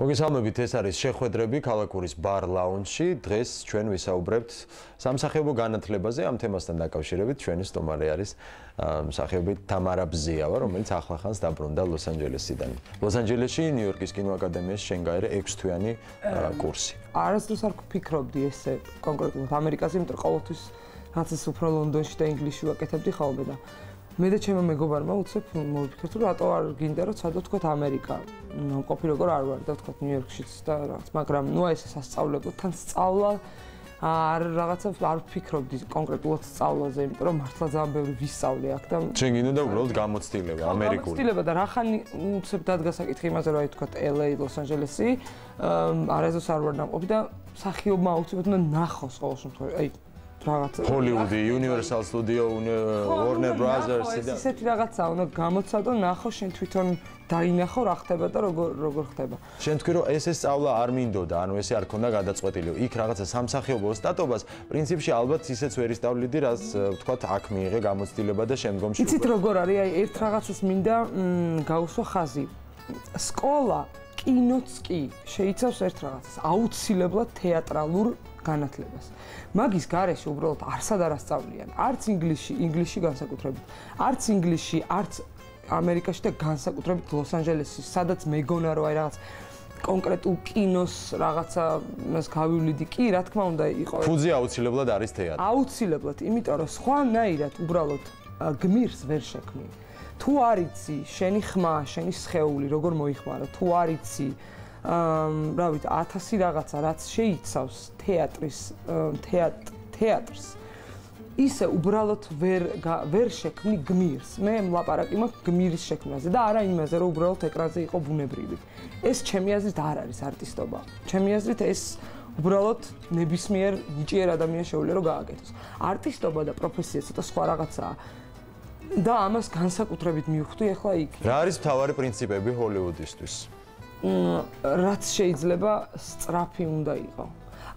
მოგესალმებით, ეს არის შეხვედრები ქალაქურის ბარ ლაუნჯში. დღეს ჩვენ ვისაუბრებთ სამსახიობო განათლებაზე. ამ თემასთან დაკავშირებით ჩვენი სტუმარი არის მსახიობი თამარა ბზიავა, რომელიც ახლახანს დაბრუნდა ლოს-ანჯელესიდან. ლოს-ანჯელესში ნიუ-იორკის კინოაკადემიის შენგაერე 6 თვიანი კურსი. არასდროს არ ვფიქრობდი ესე კონკრეტულად ამერიკაზე, იმიტომ რომ ყოველთვის რაც ის უფრო ლონდონში და ინგლისში ვაკეთებდი ხოლმე და მე და ჩემო მეგობარმა უცებ მოვიფიქრეთ რომ რატო არ გინდა რომ ცადო თქვა ამერიკა. ყოფი როგორ არ ვარ და თქვა ნიუ-იორკშიც და რაღაც მაგრამ ნუ ეს სასწავლებლო თან სწავლა არ რაღაცა არ ვფიქრობდი კონკრეტულად სწავლაზე იმიტომ რომ მართლა ძალიან ბევრი ვისწავლე აქ და ჩვენ გინდა და უბრალოდ გამოცდილება ამერიკული. გამოცდილება და რახანი უცებ დადგა საკითხი იმაზე რომ აი თქვა LA ლოს-ანჯელესი არაზოს არ ვარ ნაყოფი და სახიობმა უცებ უნდა ნახოს ყოველ შემთხვევაში. აი რაღაცა ჰოლივუდი, Universal Studio, Warner Brothers და ისეთი რაღაცა უნდა გამოცადო, ნახო შენ თვითონ დაინახო რა ხდება და როგორ როგორ ხდება. შენ თქვი რომ ეს ეს სწავლა არ მინდოდა, ანუ ესე არ ქონდა გადაწყვეტილი. იქ რაღაცა სამსახიობო სტატობას პრინციპში ალბათ ისეც ვერ ისწავლიდი, რაც ვთქვათ, აქ მიიღე გამოცდილება და შემდგომში. იცით როგორ არის? აი ერთ რაღაცას მინდა გაუსვა ხაზი. სკოლა კინოც კი შეიცავს ერთ რაღაცას, აუცილებლად თეატრალურ განათლებას. მაგის გარეშე უბრალოდ არსად არ ასწავლიან. არც ინგლისში, ინგლისში განსაკუთრებით. არც ინგლისში, არც ამერიკაში და განსაკუთრებით ლოს-ანჯელესში, სადაც მეგონა რომ აი რაღაც კონკრეტულ კინოს რაღაცა მას გავივლიდი კი, რა თქმა უნდა, იყო. ფუძი აუცილებლად არის თეატრი. აუცილებლად, იმიტომ რომ სხვანაირად უბრალოდ გმირს ვერ შექმნი. თუ არიცი, შენი ხმა, შენი სხეული როგორ მოიხმარო, თუ არიცი, აა რა ვიცი 1000 რაღაცა რაც შეიცავს თეატრის თეატრს ისე უბრალოდ ვერ ვერ შექმნი გმირს. მე მლაპარაკი მაქვს გმირის შექმნაზე და არა იმაზე რომ უბრალოდ ეკრანზე იყო ბუნებრივი. ეს ჩემი აზრით არ არის არტისტობა. ჩემი აზრით ეს უბრალოდ ნებისმიერ ნიჭიერ ადამიანს შეუძლია რომ გააკეთოს. არტისტობა და პროფესია ცოტა სხვა რაღაცაა და ამას განსაკუთრებით მივხვდი ახლა იქ. რა არის მთავარი პრინციპები ჰოლივუდისთვის რაც შეიძლება სწრაფი უნდა იყო.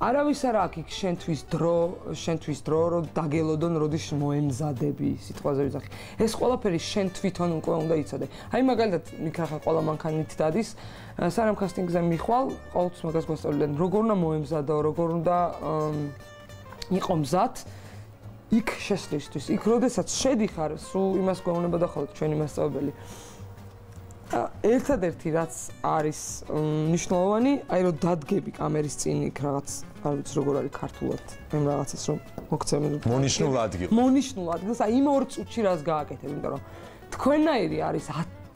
არავის არ აქვს შენთვის დრო, შენთვის დრო, რომ დაგელოდონ, როდის მოემზადები, სიტყვაზე ვიზახი. ეს ყველაფერი შენ თვითონ უკვე უნდა იცოდე. აი მაგალითად, მიქრახა ყველა მანქანით დადის, სანამ კასტინგზე მიხვალ, ყოველთვის მაგას გვასწავლიდნენ, როგორ უნდა მოემზადო, როგორ უნდა იყო მზად. იქ შესვლისთვის, იქ როდესაც შედიხარ, სულ იმას გვეუბნება და ხოლმე ჩვენი მასწავლებელი. ერთადერთი რაც არის მნიშვნელოვანი, აი რომ დადგები კამერის წინ იქ რაღაც, არ ვიცი როგორ არის ქართულად, ამ რაღაცას რომ მოგცემენ. მონიშნულ ადგილს. მონიშნულ ადგილს, აი იმ ორ წუთში რას გააკეთებ, იმიტომ რომ თქვენნაირი არის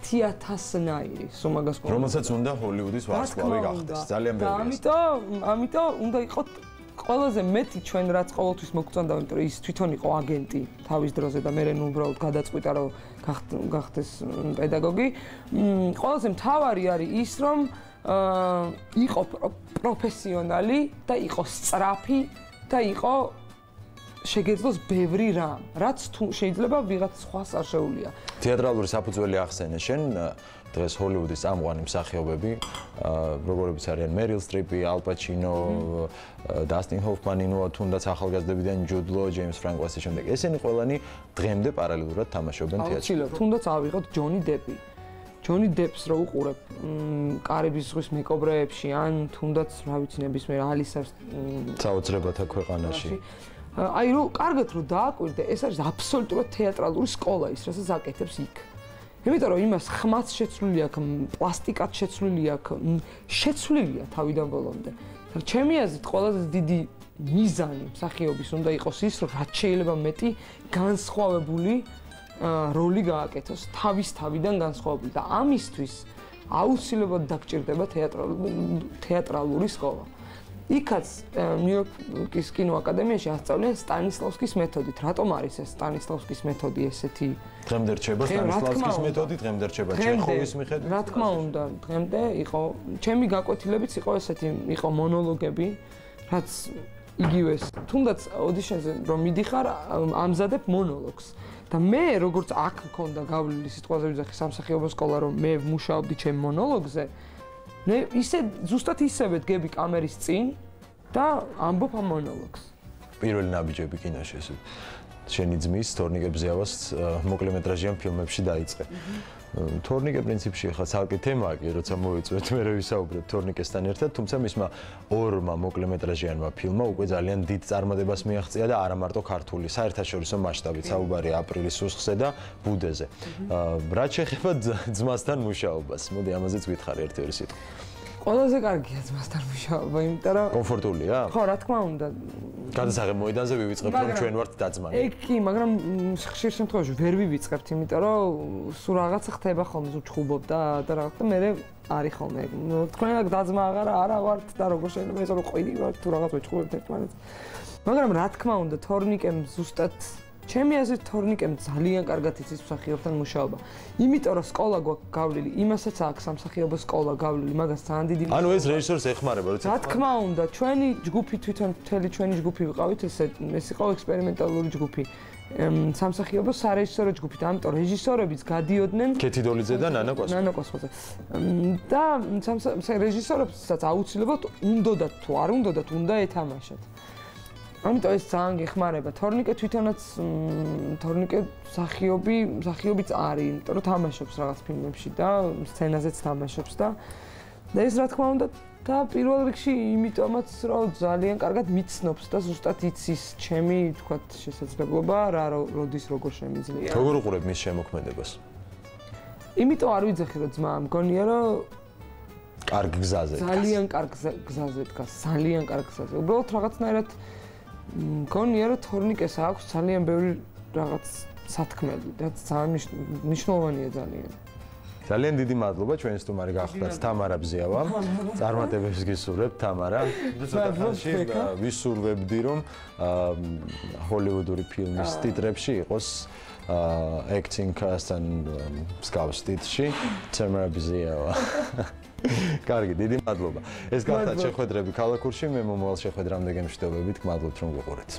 10000-ნაირი, სულ მაგას გქონდა. რომელსაც უნდა ჰოლივუდის ვარსკვლავი გახდეს, ძალიან ბევრი. ამიტომ, ამიტომ უნდა იყოს ყველაზე მეტი ჩვენ რაც ყოველთვის მოგწონდა, იმიტომ რომ ის თვითონ იყო აგენტი თავის დროზე და მე რენ უბრალოდ გადაწყვიტა რომ გახდეს პედაგოგი. ყველაზე მთავარი არის ის რომ იყო პროფესიონალი და იყო სწრაფი და იყო შეგეძლოს ბევრი რამ, რაც თუ შეიძლება ვიღაც სხვას არ შეუძლია. თეატრალური საფუძველი ახსენე შენ დღეს ჰოლივუდის ამგვარი მსახიობები, როგორებიც არიან მერილ სტრიპი, ალ პაჩინო, დასტინ ჰოფმანი, ნუ თუნდაც ახალგაზრდებიდან ჯუდ ლო, ჯეიმს ფრანკოსი შემდეგ. ესენი ყველანი დღემდე პარალელურად თამაშობენ თეატრში. აუცილებლად, თუნდაც ავიღოთ ჯონი დეპი. ჯონი დეპს რო უყურებ, კარიბის ზღვის მეკობრეებში ან თუნდაც რა ვიცი ნებისმიერ ალისას საოცრებათა ქვეყანაში. აი რო კარგად რო დააკვირდე, ეს არის აბსოლუტურად თეატრალური სკოლა ის, რასაც აკეთებს იქ. იმიტომ რომ იმას ხმაც შეცვლილი აქვს, პლასტიკად შეცვლილი აქვს, შეცვლილია თავიდან ბოლომდე. ჩემი აზრით, ყველაზე დიდი მიზანი მსახიობის უნდა იყოს ის, რომ რაც შეიძლება მეტი განსხვავებული როლი გააკეთოს თავის თავიდან განსხვავებული და ამისთვის აუცილებლად დაგჭირდება თეატრალური თეატრალური სკოლა. იქაც ნიუ-იორკის კინოაკადემიაში ასწავლიან სტანისლავსკის მეთოდით. რატომ არის ეს სტანისლავსკის მეთოდი ესეთი? დღემდე რჩება სტანისლავსკის მეთოდი, დღემდე რჩება ჩეხოვის მიხედვით. რა თქმა უნდა, დღემდე იყო ჩემი გაკვეთილებიც იყო ესეთი, იყო მონოლოგები, რაც იგივეს. თუნდაც აუდიშენზე რომ მიდიხარ, ამზადებ მონოლოგს. და მე როგორც აქ მქონდა გავლილი სიტყვაზე ვიძახი სამსახიობო სკოლა რომ მე მუშაობდი ჩემ მონოლოგზე მე ისე ზუსტად ისევე დგები კამერის წინ და ამბობ ამ მონოლოგს. პირველი ნაბიჯები კინოში ესე. შენი ძმის თორნიკებზეავას მოკლემეტრაჟიან ფილმებში დაიწყე. თორნიკე პრინციპში ხა ცალკე თემაა კი, როცა მოვიწვევთ მე ვისაუბრებ თორნიკესთან ერთად, თუმცა მისმა ორმა მოკლემეტრაჟიანმა ფილმმა უკვე ძალიან დიდ წარმოდებას მიაღწია და არა მარტო ქართული, საერთაშორისო მასშტაბით, საუბარი აპრილის სუსხზე და ბუდეზე. რა შეეხება ძმასთან მუშაობას? მოდი ამაზეც გითხარი ერთ-ერთი სიტყვა. ყველაზე კარგია ძმასთან მუშაობა, იმიტომ რომ კომფორტულია? ხო, რა თქმა უნდა. გადასაღებ მოედანზე ვივიწყებთ რომ ჩვენ ვართ დაძმანი. ეგ კი, მაგრამ ხშირ შემთხვევაში ვერ ვივიწყებთ, იმიტომ რომ სულ რაღაცა ხდება ხოლმე, უჩხუბობ და და რაღაცა მე არის ხოლმე. თქვენ რა დაძმა აღარა არა ვართ და როგორ შეიძლება ეს რო ყვიდი ვართ თუ რაღაც ვეჩხუბებთ ერთმანეთს. მაგრამ რა თქმა უნდა, თორნიკემ ზუსტად ჩემი აზრით თორნიკემ ძალიან კარგად იცის მსახიობთან მუშაობა. იმიტომ რომ სკოლა გვაქვს გავლილი, იმასაც აქვს სამსახიობო სკოლა გავლილი, მაგას ძალიან დიდი ანუ ეს რეჟისორს ეხმარება, როცა რა თქმა უნდა, ჩვენი ჯგუფი თვითონ მთელი ჩვენი ჯგუფი ვიყავით, ესე ეს იყო ექსპერიმენტალური ჯგუფი. სამსახიობო სარეჟისორო ჯგუფით, ამიტომ რეჟისორებიც გადიოდნენ კეთიდოლიძე და ნანა კვასკო. ნანა კვასკოზე. და სამსახიობო რეჟისორებსაც აუცილებლად უნდათ თუ არ უნდათ, უნდა ეთამაშათ. ამიტომ ეს ძალიან გეხმარება. თორნიკე თვითონაც თორნიკე სახიობი, სახიობიც არის, იმიტომ რომ თამაშობს რაღაც ფილმებში და სცენაზეც თამაშობს და და ეს რა თქმა უნდა და პირველ რიგში იმიტომაც რომ ძალიან კარგად მიცნობს და ზუსტად იცის ჩემი, თქვათ, შესაძლებლობა რა როდის როგორ შემიძლია. როგორ უყურებ მის შემოქმედებას? იმიტომ არ ვიძახი რომ ძმა მგონია რომ კარგ გზაზე. ძალიან კარგ გზაზე დგას, ძალიან კარგ გზაზე. უბრალოდ რაღაცნაირად მგონია რომ თორნიკეს აქვს ძალიან ბევრი რაღაც სათქმელი და ძალიან მნიშვნელოვანია ძალიან. ძალიან დიდი მადლობა ჩვენს სტუმარი გახლდათ. თამარა ბზიავა. წარმატებებს გისურვებ თამარა. ცოტაში ვისურვებდი რომ ჰოლივუდური ფილმის ტიტრებში იყოს acting cast-თან მსგავს ტიტრში თამარა ბზიავა კარგი, დიდი მადლობა. ეს გახდა შეხვედრები ქალაქურში, მე მომავალ შეხვედრამდე გემშვიდობებით, გმადლობთ რომ გიყურეთ.